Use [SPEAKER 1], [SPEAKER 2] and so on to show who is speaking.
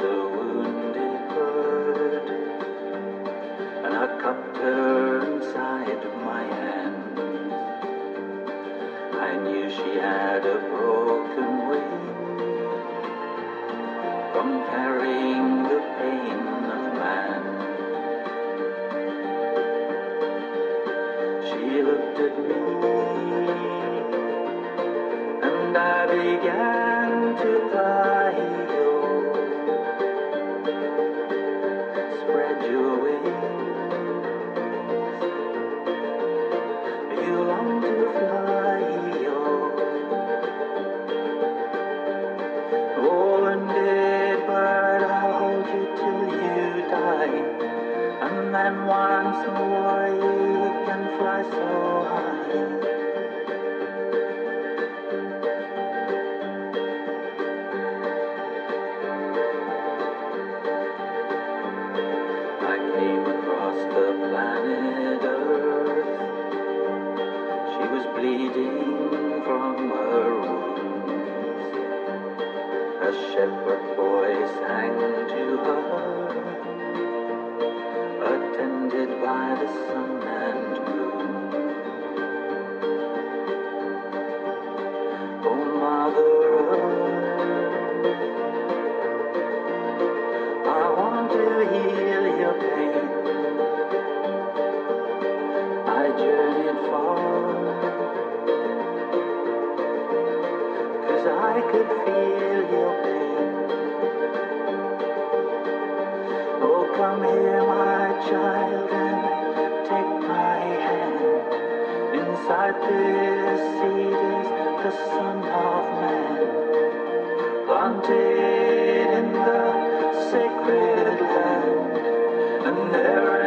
[SPEAKER 1] a wounded bird, and I cupped her inside my hands. I knew she had a broken wing from carrying the pain of man. She looked at me, and I began to cry. And then once more you can fly so high. I came across the planet Earth. She was bleeding from her wounds. A shepherd boy sang to by the sun and moon. Oh, Mother Earth, I want to heal your pain. I journeyed far, cause I could feel your pain. Oh, come here, my child, This seed is the Son of Man, planted in the sacred land, and there.